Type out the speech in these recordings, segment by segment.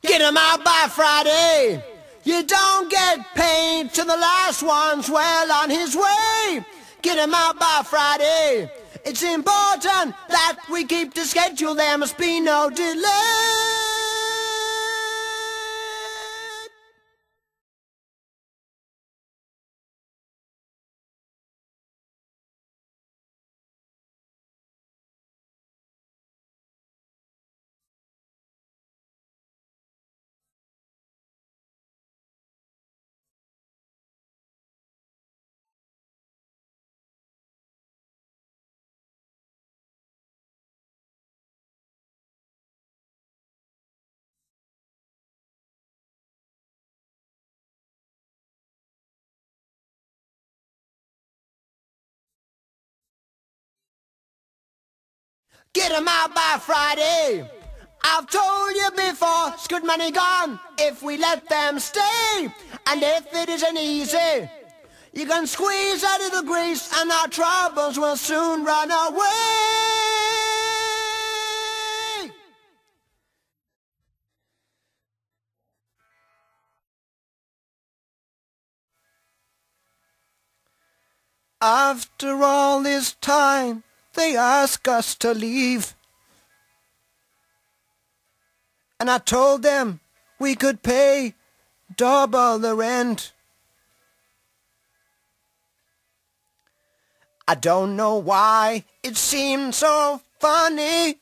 Get 'em out by Friday. You don't get paid till the last one's well on his way. Get 'em out by Friday. It's important that we keep the schedule. There must be no delay. Get 'em out by Friday. I've told you before, it's good money gone if we let them stay. And if it isn't easy, you can squeeze out of the grease and our troubles will soon run away. After all this time, they ask us to leave. And I told them we could pay double the rent. I don't know why it seemed so funny.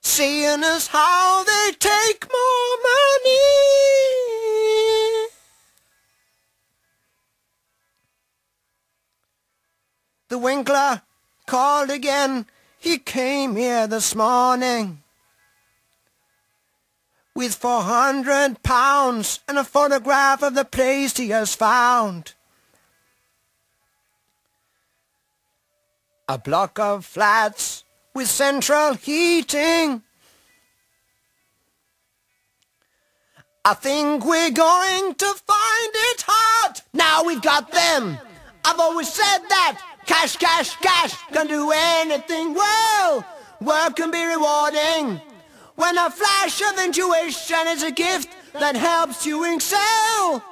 Seeing as how they take more Winkler called again. He came here this morning with four hundred pounds and a photograph of the place he has found. A block of flats with central heating. I think we're going to find it hard. Now we've got them. I've always said that. Cash, cash, cash can do anything well. Work can be rewarding. When a flash of intuition is a gift that helps you excel.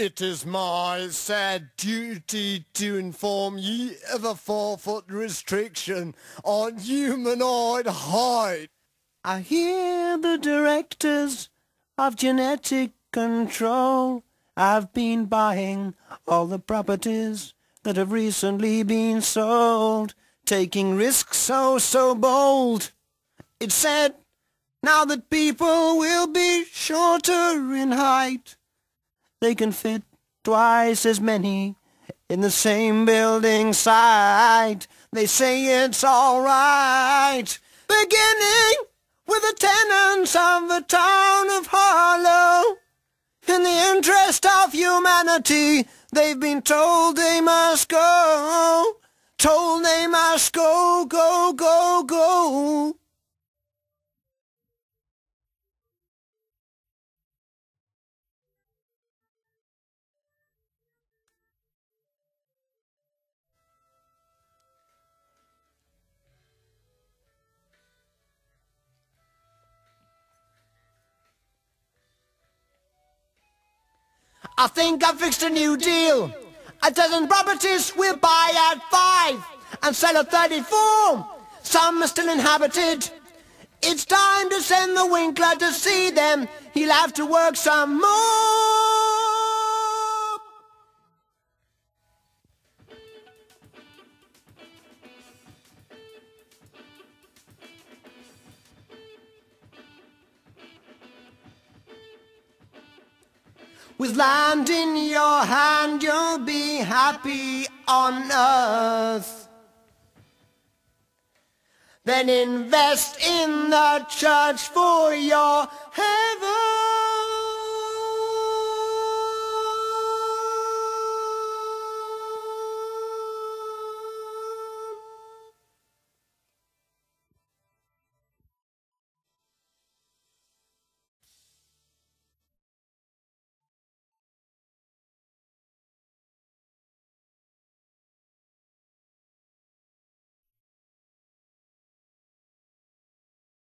It is my sad duty to inform ye of a four-foot restriction on humanoid height. I hear the directors of genetic control have been buying all the properties that have recently been sold, taking risks so, so bold. It's said now that people will be shorter in height. They can fit twice as many in the same building site. They say it's all right. Beginning with the tenants of the town of Harlow. In the interest of humanity, they've been told they must go. Told they must go, go, go, go. I think I've fixed a new deal. A dozen properties we'll buy at five and sell at 34. Some are still inhabited. It's time to send the Winkler to see them. He'll have to work some more. With land in your hand, you'll be happy on earth. Then invest in the church for your